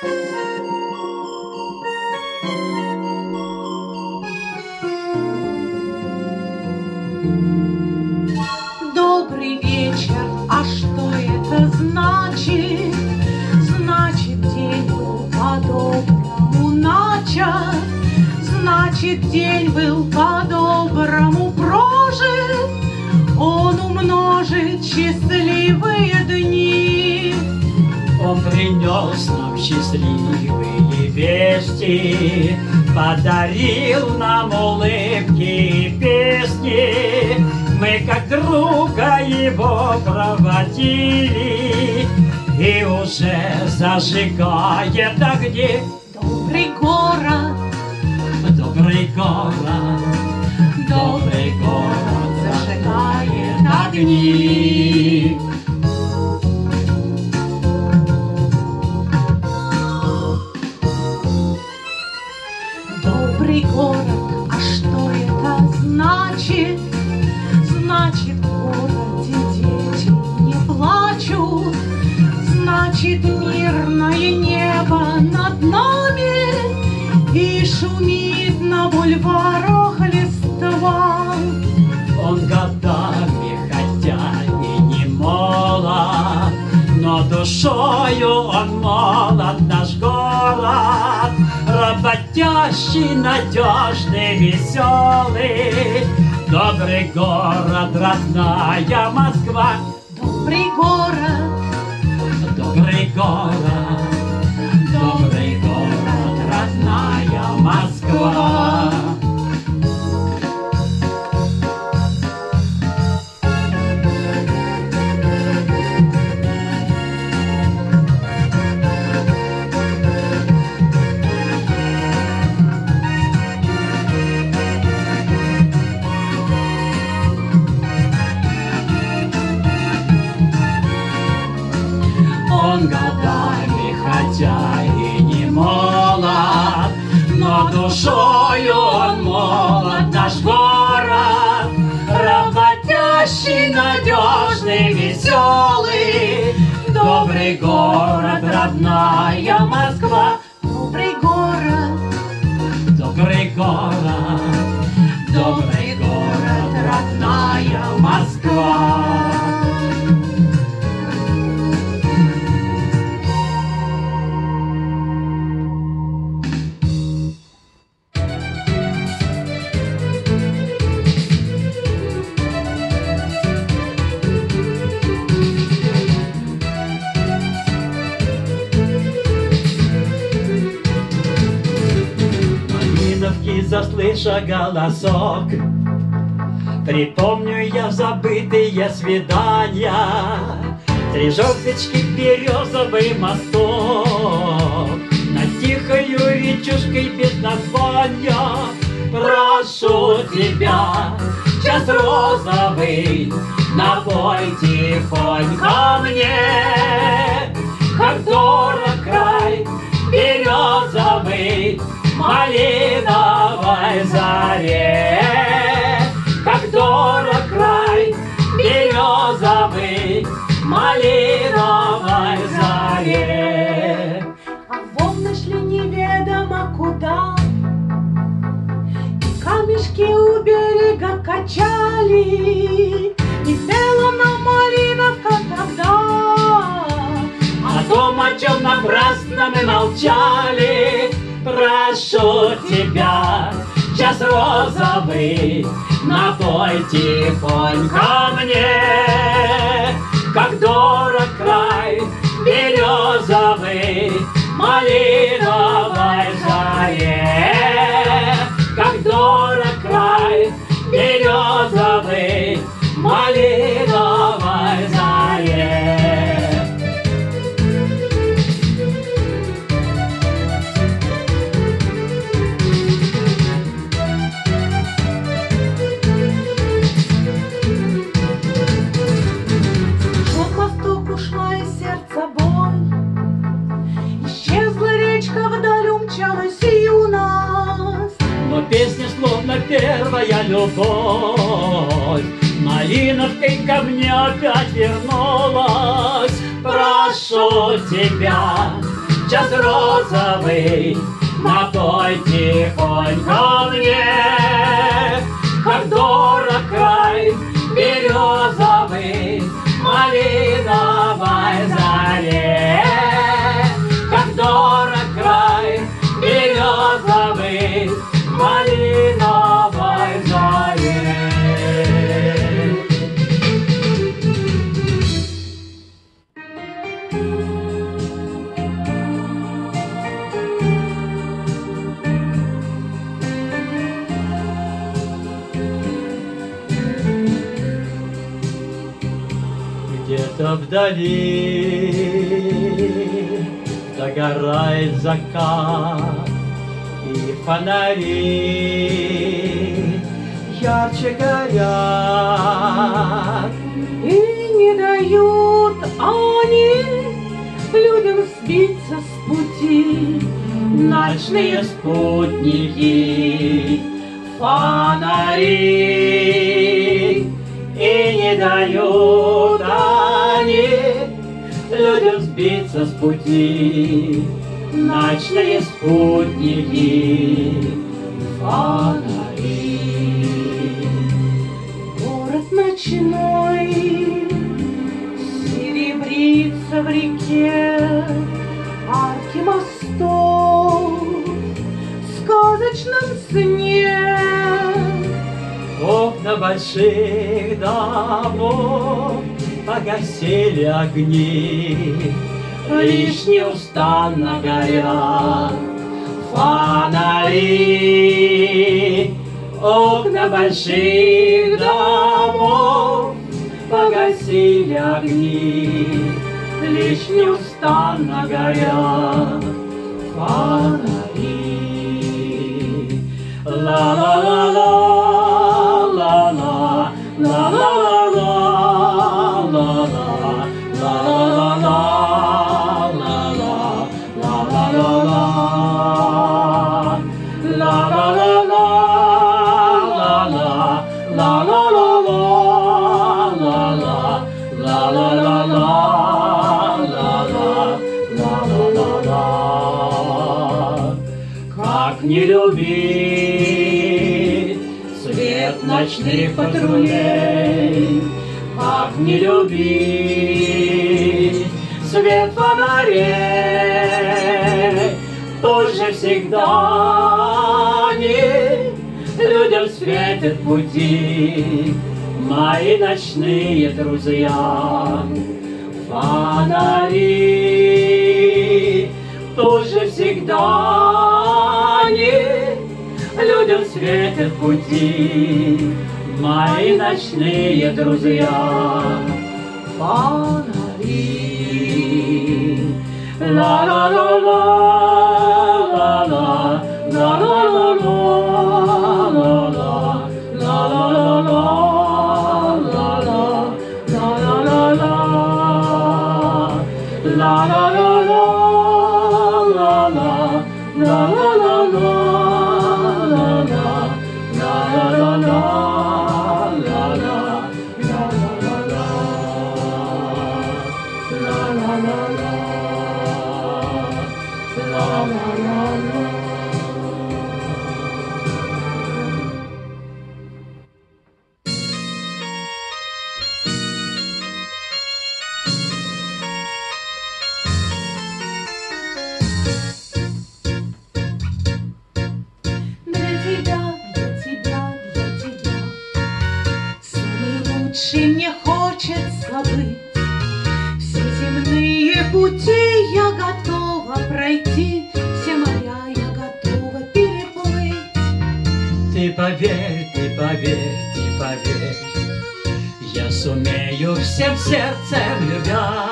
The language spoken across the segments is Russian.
Добрый вечер, а что это значит? Значит, день был по-доброму начат, Значит, день был по-доброму Он принес нам счастливые вести, Подарил нам улыбки и песни. Мы как друга его проводили, И уже зажигает огни Добрый город, Добрый город, добрый город зажигает огни. Душою он молод, наш город. Работящий, надежный, веселый, Добрый город, родная Москва. Добрый город, Добрый город, добрый город, родная Москва. Заслыша голосок, Припомню я забытые свидания, Три желточки, березовый мосток, Над тихою речушкой без названия. Прошу тебя, час розовый, Напой тихонько мне, Как дорог край березовый, Малиновой заре. Как дорог край березовый, Малиновой заре. а волны шли неведомо куда, И камешки у берега качали, И пела нам малиновка тогда. О том, о чем напрасно мы молчали, Прошу тебя, час розовый, Напой тихонько мне, Как дорог край березовый, Малиновой заре. Любовь. Малиновкой ко мне опять вернулась. Прошу тебя, час розовый, Напой тихонько мне, Как дорог край березовый, Малиновой Вдали догорает закат, И фонари ярче горят. И не дают они людям сбиться с пути. Ночные спутники, фонари, И не дают они людям сбиться с пути. Ночные спутники, фонари. Город ночной серебрится в реке, арки мостов в сказочном сне. Окна больших домов погасили огни, Лишь неустанно горят фонари. Окна больших домов погасили огни, Лишь неустанно горят фонари. Ла-ла-ла-ла, ночных патрулей, Как не любить свет фонарей, Тоже всегда не людям светят пути Мои ночные друзья. Фонари тоже всегда не людям светят пути мои ночные друзья. Фонари. Ла-ла-ла-ла, поверь, ты поверь, ты поверь, Я сумею всем сердцем любя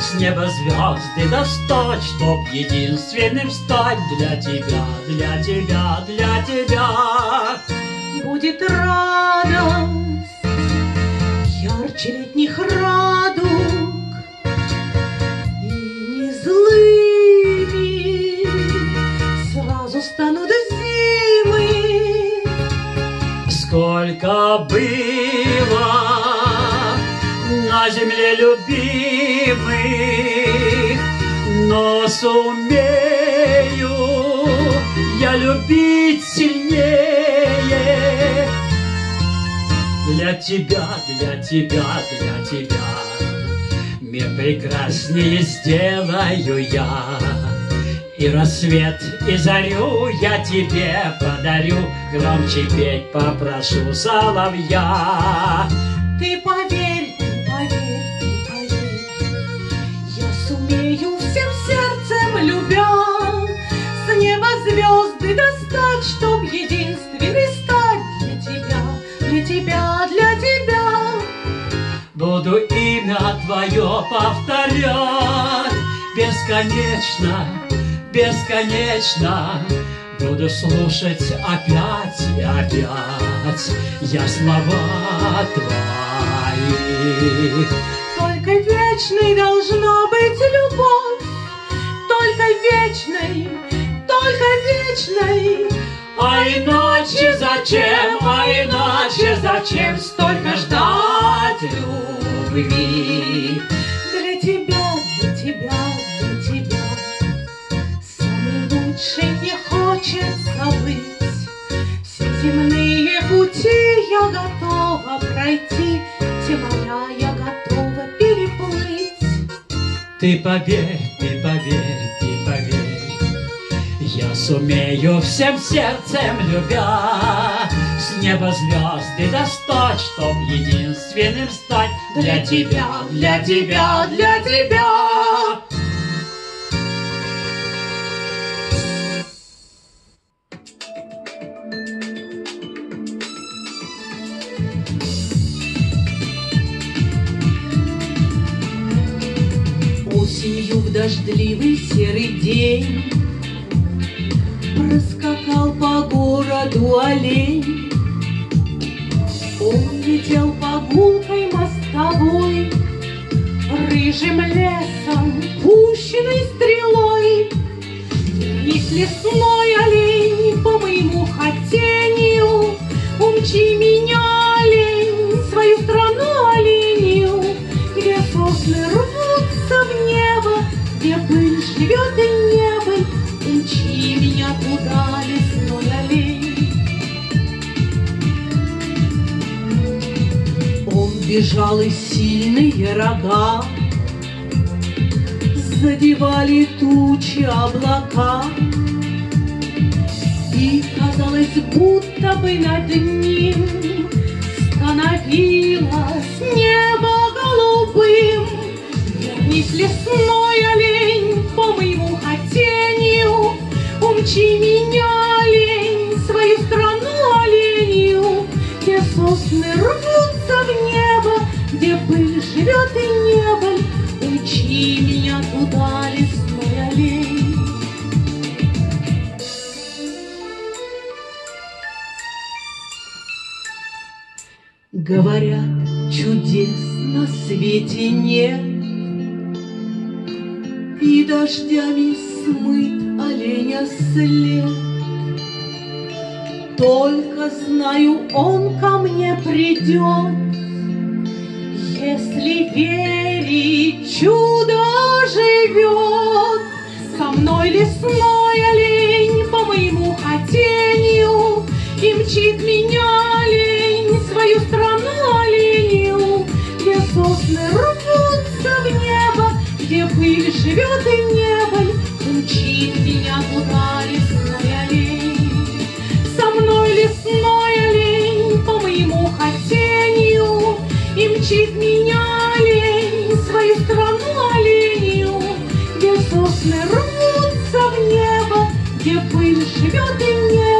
С неба звезды достать, Чтоб единственным стать Для тебя, для тебя, для тебя. Будет радость Ярче летних радуг И не злыми Сразу станут Было на земле любимых, но сумею я любить сильнее. Для тебя, для тебя, для тебя Мир прекраснее сделаю я. И рассвет, и зарю я тебе подарю, Громче петь попрошу соловья. Ты поверь, ты поверь, ты поверь, Я сумею всем сердцем любя С неба звезды достать, Чтоб единственный стать для тебя, для тебя, для тебя. Буду имя твое повторять Бесконечно, бесконечно. Буду слушать опять и опять. Я слова твои. Только вечной должна быть любовь, Только вечной, только вечной. А иначе зачем, а иначе зачем Столько ждать любви хочет забыть Все земные пути я готова пройти. Те моря я готова переплыть. Ты поверь, ты поверь, ты поверь, Я сумею всем сердцем любя. С неба звезды достать, Чтоб единственным стать. Для тебя, для тебя, для тебя дождливый серый день. Проскакал по городу олень. Он летел по гулкой мостовой Рыжим лесом, пущенной стрелой. Вернись, лесной олень, по моему хотению Умчи Он бежал, и сильные рога. Задевали тучи облака. И казалось, будто бы над ним Становилось небо голубым. Вернись, лесной олень, по моему хотению. Умчи меня, олень, свою страну оленью. Где сосны небо, где пыль живет и небо Умчи меня туда, лесной олень Говорят, чудес на свете нет, И дождями смыт оленя след. Только знаю, он ко мне придет, Если верить, чудо живет. Со мной лесной олень по моему хотению И мчит меня олень свою страну оленью, Где сосны рвутся в небо, где пыль живет и небо, Сосны рвутся в небо, где пыль живет и небо,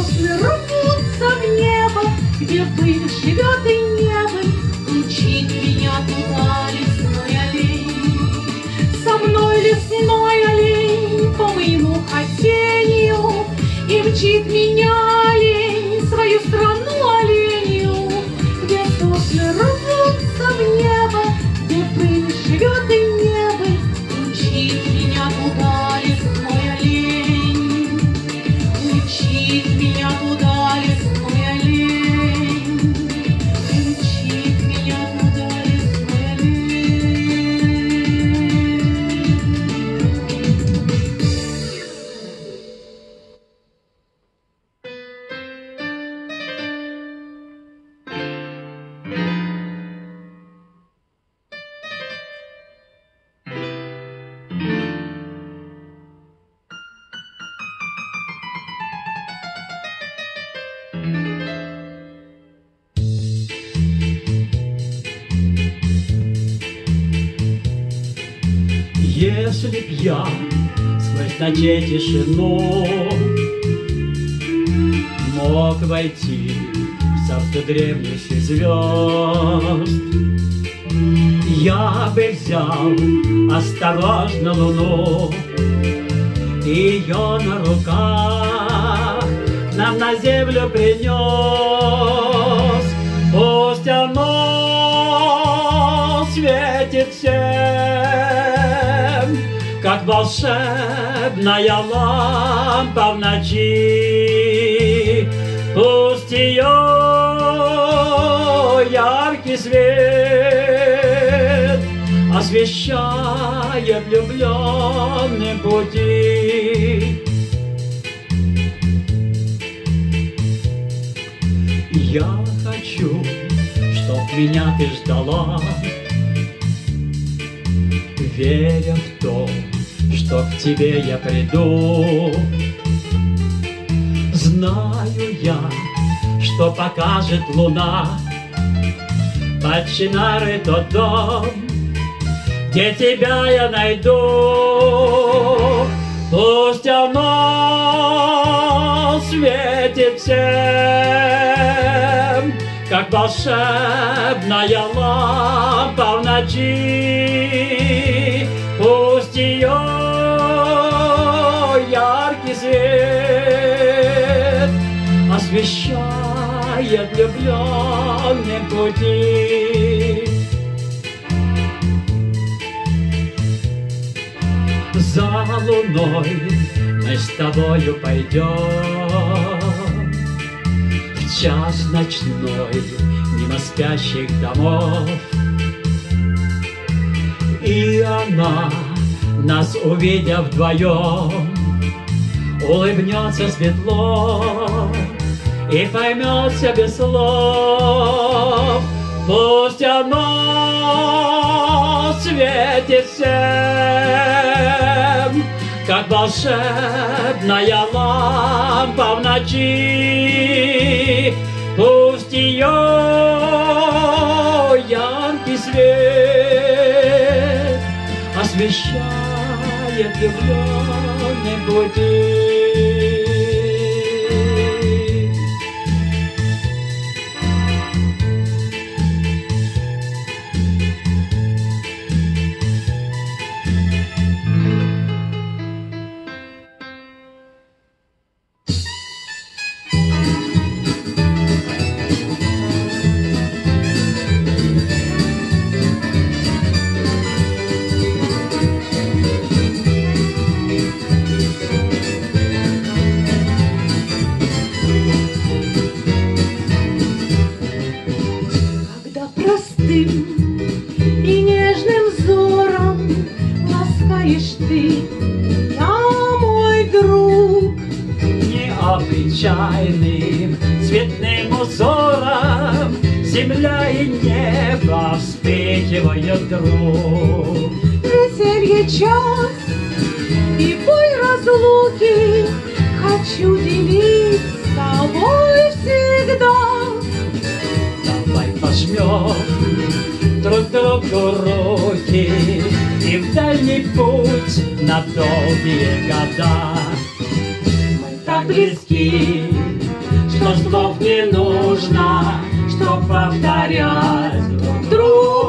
сосны рвутся в небо, где пыль живет и небо, Мчит меня туда лесной олень. Со мной лесной олень по тенью, И мчит меня лень свою страну ночей тишину. Мог войти в царство древних звезд, Я бы взял осторожно луну ее на руках нам на землю принес. Пусть оно светит всем, как волшебная лампа в ночи. Пусть ее яркий свет освещает влюбленным пути. Я хочу, чтоб меня ты ждала, Веря в то, что к тебе я приду. Знаю я, что покажет луна Под Чинары тот дом, где тебя я найду. Пусть оно светит всем, как волшебная лампа в ночи. Пусть ее яркий свет освещает влюбленным пути. За луной мы с тобою пойдем В час ночной мимо спящих домов И она, нас увидев вдвоем Улыбнется светло и поймет все без слов Пусть оно светит всем, Как волшебная лампа в ночи. Пусть ее яркий свет Освещает влюбленным пути. Вдруг. веселье час и боль разлуки хочу делить с тобой всегда. Давай пожмем друг другу руки И в дальний путь на долгие года Мы так близки, что слов не нужно Чтоб повторять друг другу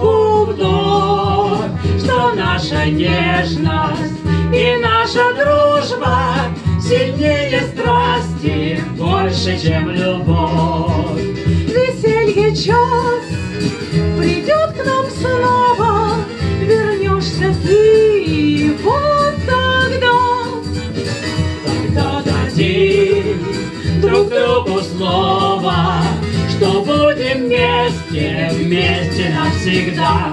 наша нежность и наша дружба Сильнее страсти, больше, чем любовь. Веселье час придет к нам снова, вернешься ты вот тогда. Тогда дадим друг другу слово, что будем вместе, вместе навсегда.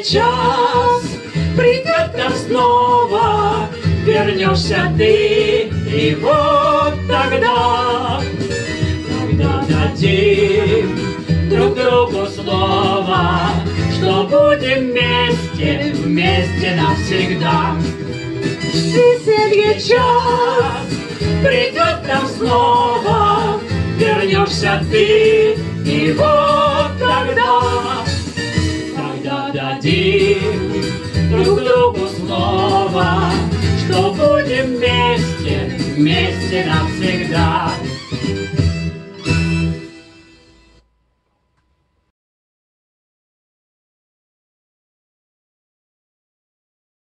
Час придет нам снова, вернешься ты, и вот тогда, когда дадим друг другу слово, что будем вместе, вместе навсегда. Веселье час придет нам снова, вернешься ты, и вот тогда, дадим друг другу слово, что будем вместе, вместе навсегда.